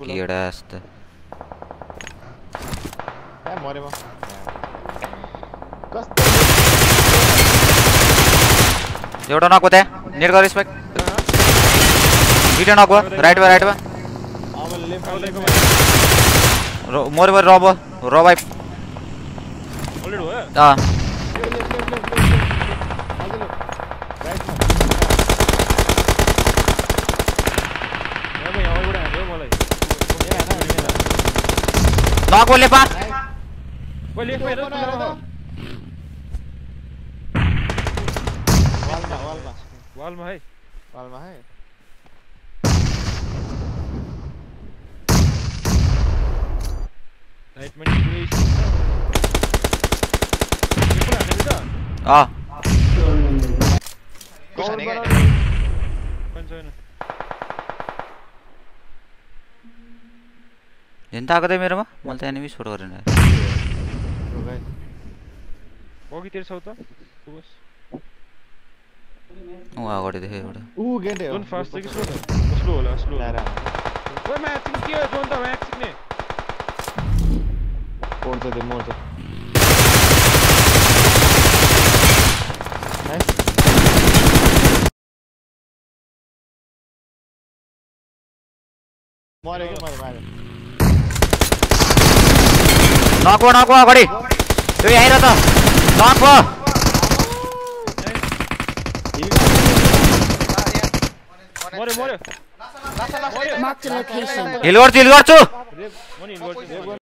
किडा ए मरे म कस्तो एउटा नक त्यहाँ नेट गर स्पेक दुइटा नक भयो राइटमा राइटमा अब लेफ़्ट आउलेको र- मऱ्यो मऱ्यो रब रबाइ अलरेडी भयो अँ लेफ़्ट लेफ़्ट लेफ़्ट लेफ़्ट अझै लेफ़्ट राइटमा अब यहाँ एउटा हान्यो मलाई ए हैन हैन नक बोल्ने पाँच ओइ लेफ्टमा हेर वालमा वालमा वालमा है वालमा है राइटमा नि पुरै एकपल्ट हान्यो त अँ कौन क्या? बना पनि छैन तेरो छौ त बस ऊ अगाडि देखेँ एउटा ऊ गेटे हो जोन फास्ट छ कि स्लो छ स्लो होला स्लो ला ला ओइ म्याच के हो जोन त म्याच सिक्ने मोड्छ त्यो मोड्छ मऱ्यो कि मैले मारेँ नको नको अगाडि त्यो आएर त नको हिल गर्छु हिल गर्छु